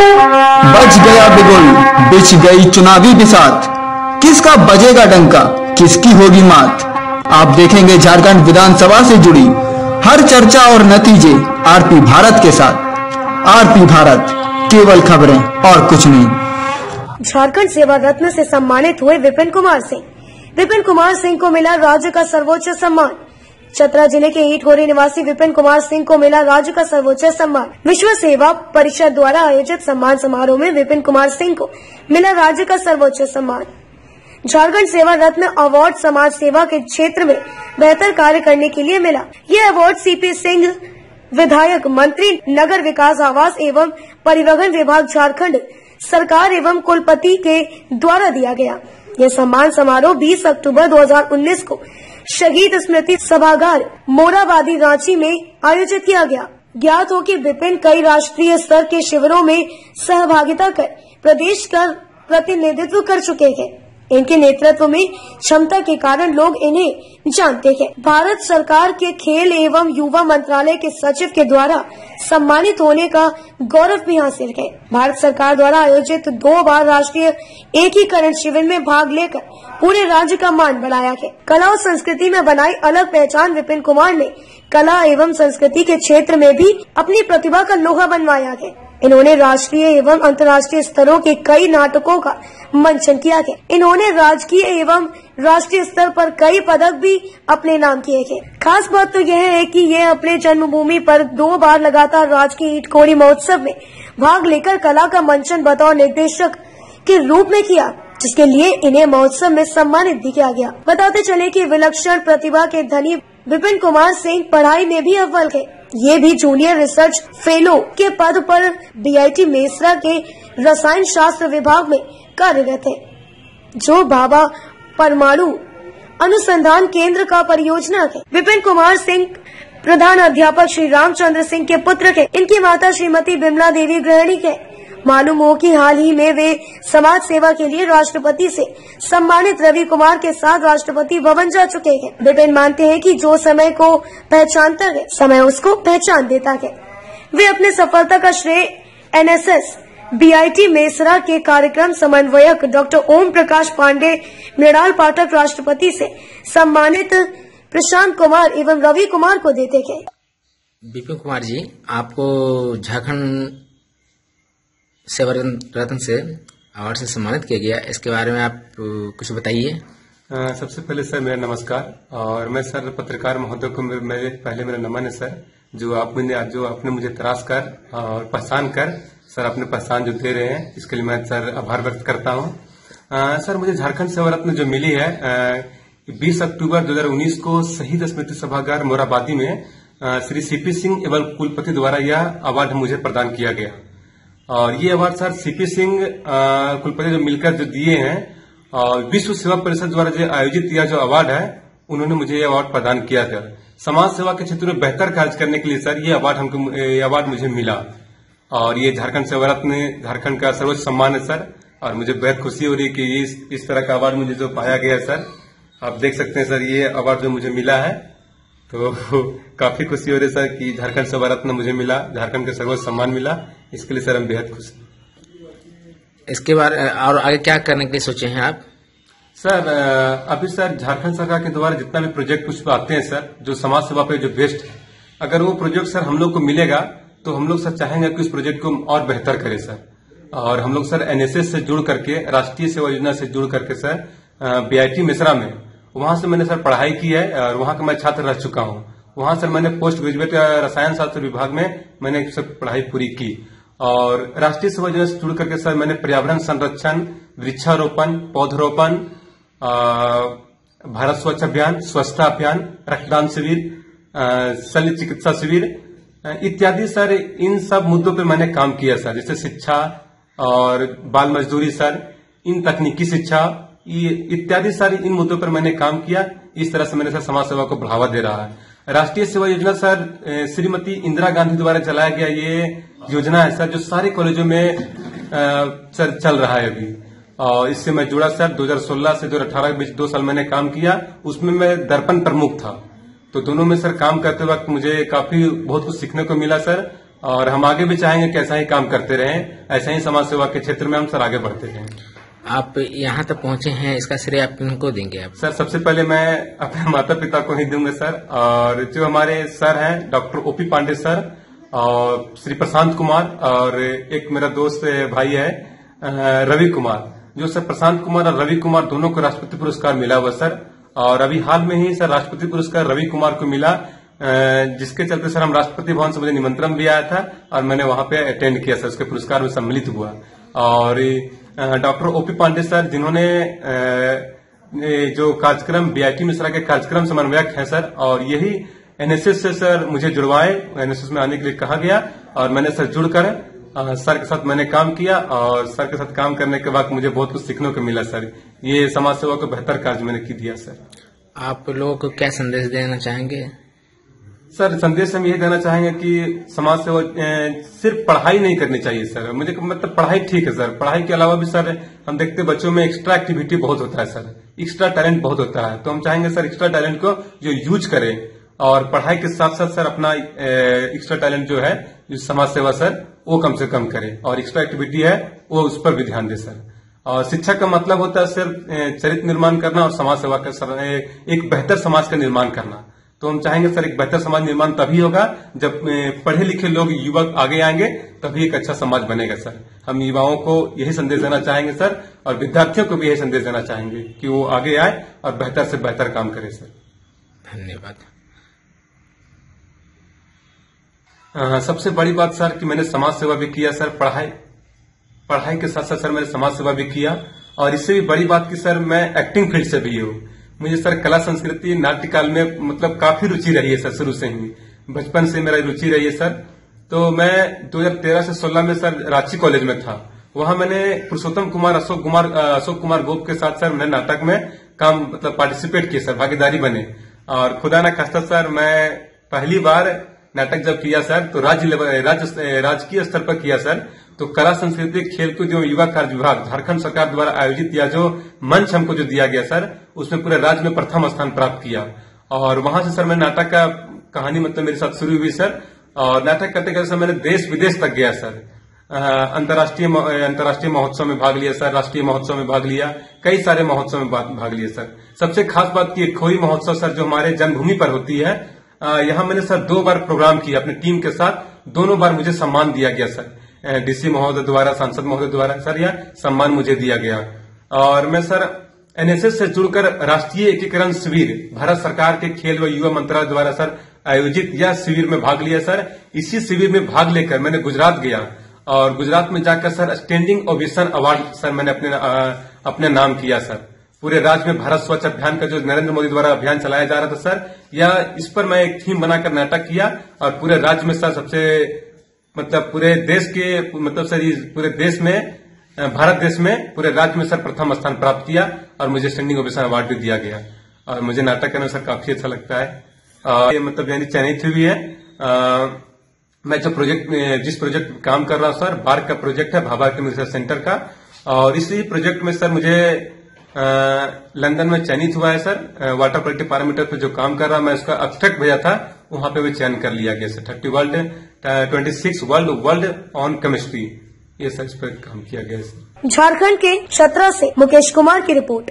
बज गया बिगुल, बिछ गई चुनावी बिसात। किसका बजेगा डंका, किसकी होगी मात? आप देखेंगे झारखंड विधानसभा से जुड़ी हर चर्चा और नतीजे आरपी भारत के साथ। आरपी भारत, केवल खबरें और कुछ नहीं। झारखंड सेवा रत्न से सम्मानित हुए विपिन कुमार सिंह। विपिन कुमार सिंह को मिला राज्य का सर्वोच्च सम्मान। चतरा ज़िले के ईटखोरी निवासी विपिन कुमार सिंह को मिला राज्य का सर्वोच्च सम्मान। विश्व सेवा परिषद द्वारा आयोजित सम्मान समारोह में विपिन कुमार सिंह को मिला राज्य का सर्वोच्च सम्मान। झारखंड सेवा रत्न अवार्ड समाज सेवा के क्षेत्र में बेहतर कार्य करने के लिए मिला। ये अवार्ड सीपी सिंह, विधायक मंत्री, नगर विकास आवास एवं परिवहन विभाग झारखंड सरकार एवं कुलपति के द्वारा दिया गया। यह सम्मान समारोह 20 अक्टूबर 2019 को शहीद स्मृति सभागार मोराबादी रांची में आयोजित किया गया। ज्ञात हो कि विपिन कई राष्ट्रीय स्तर के शिविरों में सहभागिता कर प्रदेश का प्रतिनिधित्व कर चुके हैं। इनके नेतृत्व में क्षमता के कारण लोग इन्हें जानते हैं। भारत सरकार के खेल एवं युवा मंत्रालय के सचिव के द्वारा सम्मानित होने का गौरव भी हासिल है। भारत सरकार द्वारा आयोजित दो बार राष्ट्रीय एकीकरण शिविर में भाग लेकर पूरे राज्य का मान बढ़ाया है। कला और संस्कृति में बनाई अलग पहचान विपिन कुमार ने कला एवं संस्कृति के क्षेत्र में भी अपनी प्रतिभा का लोहा बनवाया है। इन्होंने राष्ट्रीय एवं अंतर्राष्ट्रीय स्तरों के कई नाटकों का मंचन किया है। इन्होंने राजकीय एवं राष्ट्रीय स्तर पर कई पदक भी अपने नाम किए हैं। खास बात तो यह है कि ये अपने जन्मभूमि पर दो बार लगातार राजकीय ईटखोरी महोत्सव में भाग लेकर कला का मंचन बतौर निर्देशक के रूप में किया, जिसके लिए इन्हें महोत्सव में सम्मानित भी किया गया। बताते चले कि विलक्षण प्रतिभा के धनी विपिन कुमार सिंह पढ़ाई में भी अव्वल है। ये भी जूनियर रिसर्च फेलो के पद पर बीआईटी मेसरा के रसायन शास्त्र विभाग में कार्यरत है, जो बाबा परमाणु अनुसंधान केंद्र का परियोजना है। विपिन कुमार सिंह, प्रधान अध्यापक श्री रामचंद्र सिंह के पुत्र के इनकी माता श्रीमती बिमला देवी गृहणी है। मालूम हो कि हाल ही में वे समाज सेवा के लिए राष्ट्रपति से सम्मानित रवि कुमार के साथ राष्ट्रपति भवन जा चुके हैं। विपिन मानते हैं कि जो समय को पहचानता है, समय उसको पहचान देता है। वे अपने सफलता का श्रेय एनएसएस, बीआईटी मेसरा के कार्यक्रम समन्वयक डॉक्टर ओम प्रकाश पांडे, मृणाल पाठक राष्ट्रपति से सम्मानित प्रशांत कुमार एवं रवि कुमार को देते हैं। विपिन कुमार जी, आपको झारखंड सेवा रत्न से अवार्ड से सम्मानित किया गया। इसके बारे में आप कुछ बताइए। सबसे पहले सर, मेरा नमस्कार। और मैं सर, पत्रकार महोदय को मेरे- पहले मेरा नमन है, सर, जो आपने जो आपने मुझे तराश कर और पहचान कर, सर, अपने पहचान जो दे रहे हैं, इसके लिए मैं सर, आभार व्यक्त करता हूँ। सर, मुझे झारखंड सेवा रत्न जो मिली है बीस अक्टूबर 2019 को शहीद स्मृति सभागार मोराबादी में श्री सीपी सिंह एवं कुलपति द्वारा यह अवार्ड मुझे प्रदान किया गया। और ये अवार्ड सर सीपी सिंह कुलपति जो मिलकर जो दिए हैं और विश्व सेवा परिषद द्वारा जो आयोजित किया जो अवार्ड है उन्होंने मुझे ये अवार्ड प्रदान किया सर समाज सेवा के क्षेत्र में बेहतर कार्य करने के लिए सर ये अवार्ड हमको ये अवार्ड मुझे मिला। और ये झारखंड सेवा रत्न झारखंड का सर्वोच्च सम्मान है सर और मुझे बेहद खुशी हो रही है कि इस, इस तरह का अवार्ड मुझे जो पाया गया है सर आप देख सकते हैं सर ये अवार्ड जो मुझे मिला है। तो काफ़ी खुशी हो रही है सर कि झारखंड सेवा रत्न मुझे मिला झारखंड का सर्वोच्च सम्मान मिला। इसके लिए सर हम बेहद खुश हैं। इसके बारे और आगे क्या करने के लिए सोचे हैं आप? सर अभी सर झारखंड सरकार के द्वारा जितना भी प्रोजेक्ट कुछ आते हैं सर जो समाज सेवा पे जो बेस्ट है अगर वो प्रोजेक्ट सर हम लोग को मिलेगा तो हम लोग सर चाहेंगे कि उस प्रोजेक्ट को और बेहतर करें सर। और हम लोग सर एनएसएस से जुड़ करके राष्ट्रीय सेवा योजना से जुड़ करके सर बीआईटी मिश्रा में वहाँ से मैंने सर पढ़ाई की है और वहाँ का मैं छात्र रह चुका हूँ। वहाँ सर मैंने पोस्ट ग्रेजुएट रसायन शास्त्र विभाग में मैंने सब पढ़ाई पूरी की। और राष्ट्रीय सेवा योजना से जुड़ करके सर मैंने पर्यावरण संरक्षण, वृक्षारोपण, पौधरोपण भारत स्वच्छ अभियान, स्वच्छता अभियान, रक्तदान शिविर शल्य चिकित्सा शिविर इत्यादि सर इन सब मुद्दों पे मैंने काम किया सर, जैसे शिक्षा और बाल मजदूरी सर, इन तकनीकी शिक्षा इत्यादि सर इन मुद्दों पर मैंने काम किया। इस तरह से मैंने सर समाज सेवा को बढ़ावा दे रहा है। राष्ट्रीय सेवा योजना सर श्रीमती इंदिरा गांधी द्वारा चलाया गया ये योजना है सर, जो सारे कॉलेजों में सर, चल रहा है अभी। और इससे मैं जुड़ा सर 2016 से 2018 के बीच दो साल मैंने काम किया, उसमें मैं दर्पण प्रमुख था। तो दोनों में सर काम करते वक्त मुझे काफ़ी बहुत कुछ सीखने को मिला सर, और हम आगे भी चाहेंगे कि ऐसा ही काम करते रहें, ऐसा ही समाज सेवा के क्षेत्र में हम सर आगे बढ़ते रहें। आप यहाँ तक पहुँचे हैं, इसका श्रेय आप किनको देंगे आप? सर, सबसे पहले मैं अपने माता पिता को ही दूँगा, सर। और जो हमारे सर हैं, डॉक्टर ओपी पांडे सर और श्री प्रशांत कुमार और एक मेरा दोस्त भाई है रवि कुमार। जो सर प्रशांत कुमार और रवि कुमार दोनों को राष्ट्रपति पुरस्कार मिला हुआ, सर। और अभी हाल में ही सर राष्ट्रपति पुरस्कार रवि कुमार को मिला जिसके चलते सर हम राष्ट्रपति भवन से मुझे निमंत्रण भी आया था और मैंने वहाँ पे अटेंड किया, सर। उसके पुरस्कार में सम्मिलित हुआ। और डॉक्टर ओपी पांडे सर, जिन्होंने जो कार्यक्रम बीआईटी मिश्रा के कार्यक्रम समन्वयक हैं सर, और यही एनएसएस से सर मुझे जुड़वाए, एनएसएस में आने के लिए कहा गया, और मैंने सर जुड़कर सर के साथ मैंने काम किया, और सर के साथ काम करने के बाद मुझे बहुत कुछ सीखने को मिला सर। ये समाज सेवा को बेहतर कार्य मैंने की दिया सर। आप लोगों को क्या संदेश देना चाहेंगे? सर, संदेश हम ये देना चाहेंगे कि समाज सेवा सिर्फ़ पढ़ाई नहीं करनी चाहिए, सर। मुझे मतलब पढ़ाई ठीक है, सर। पढ़ाई के अलावा भी, सर, हम देखते हैं बच्चों में एक्स्ट्रा एक्टिविटी बहुत होता है, सर। एक्स्ट्रा टैलेंट बहुत होता है। तो हम चाहेंगे, सर एक्स्ट्रा टैलेंट को जो यूज़ करें और पढ़ाई के साथ साथ सर, अपना एक्स्ट्रा टैलेंट जो है, जो समाज सेवा, सर, वो कम से कम करें। और एक्स्ट्रा एक्टिविटी है, वो उस पर भी ध्यान दे, सर। और शिक्षा का मतलब होता है, सिर्फ़ चरित्र निर्माण करना और समाज सेवा का एक बेहतर समाज का निर्माण करना। तो हम चाहेंगे सर एक बेहतर समाज निर्माण तभी होगा जब पढ़े लिखे लोग युवक आगे आएँगे तभी एक अच्छा समाज बनेगा सर। हम युवाओं को यही संदेश देना चाहेंगे सर और विद्यार्थियों को भी यही संदेश देना चाहेंगे कि वो आगे आए और बेहतर से बेहतर काम करें सर। धन्यवाद। सबसे बड़ी बात सर कि मैंने समाज सेवा भी किया सर पढ़ाई पढ़ाई के साथ साथ सर मैंने समाज सेवा भी किया और इससे भी बड़ी बात की सर मैं एक्टिंग फ़ील्ड से भी हूँ। मुझे सर कला संस्कृति, नाट्यकाल में मतलब काफ़ी रुचि रही है सर, शुरू से ही। बचपन से मेरा रुचि रही है सर। तो मैं 2013 से 16 में सर रांची कॉलेज में था। वहाँ मैंने पुरुषोत्तम कुमार, अशोक कुमार अशोक कुमार गोप के साथ सर मैंने नाटक में काम मतलब पार्टिसिपेट किया, सर, भागीदारी बने। और खुदा ना खास्ता सर, मैं पहली बार नाटक जब किया सर तो राज्य राज्य राजकीय स्तर पर किया सर तो कला संस्कृति खेल को जो युवा कार्य विभाग, झारखंड सरकार द्वारा आयोजित या जो मंच हमको जो दिया गया सर, उसमें पूरे राज्य में प्रथम स्थान प्राप्त किया। और वहाँ से सर मैं नाटक का कहानी मतलब मेरे साथ शुरू हुई सर, और नाटक करते करते सर मैंने देश विदेश तक गया सर। अंतर्राष्ट्रीय अंतर्राष्ट्रीय महोत्सव में भाग लिया सर, राष्ट्रीय महोत्सव में भाग लिया, कई सारे महोत्सव में भाग लिया सर। सबसे खास बात की खोई महोत्सव सर जो हमारे जन्मभूमि पर होती है यहाँ मैंने सर दो बार प्रोग्राम किया अपनी टीम के साथ। दोनों बार मुझे सम्मान दिया गया, सर। डीसी महोदय द्वारा, सांसद महोदय द्वारा, सर यह सम्मान मुझे दिया गया। और मैं, सर एनएसएस से जुड़कर राष्ट्रीय एकीकरण शिविर, भारत सरकार के खेल व युवा मंत्रालय द्वारा, सर, आयोजित यह शिविर में भाग लिया, सर। इसी शिविर में भाग लेकर मैंने गुजरात गया और गुजरात में जाकर, sir standing ovation award sir, मैंने अपने अपने नाम किया, सर। पूरे राज्य में भारत स्वच्छ अभियान का जो नरेंद्र मोदी द्वारा अभियान चलाया जा रहा था सर यह इस पर मैं एक थीम बनाकर नाटक किया और पूरे राज्य में सर सबसे मतलब पूरे देश के मतलब सर पूरे देश में भारत देश में पूरे राज्य में सर प्रथम स्थान प्राप्त किया और मुझे स्टैंडिंग ओवेशन अवार्ड भी दिया गया। और मुझे नाटक करना सर काफ़ी अच्छा लगता है। और ये मतलब यानी चयनित हुई है। अ, मैं जो प्रोजेक्ट जिस प्रोजेक्ट काम कर रहा हूँ सर बार्क का प्रोजेक्ट है भाभा रिसर्च सेंटर का। और इसी प्रोजेक्ट में सर मुझे लंदन में चयनित हुआ है, सर। वाटर क्वालिटी पैरामीटर पे जो काम कर रहा, मैं उसका अब्स्ट्रैक्ट भेजा था, वहाँ पे भी चयन कर लिया गया, sir. Thirty world twenty six world world on chemistry ये सर, इस पर काम किया गया, सर। झारखंड के छतरा से मुकेश कुमार की रिपोर्ट।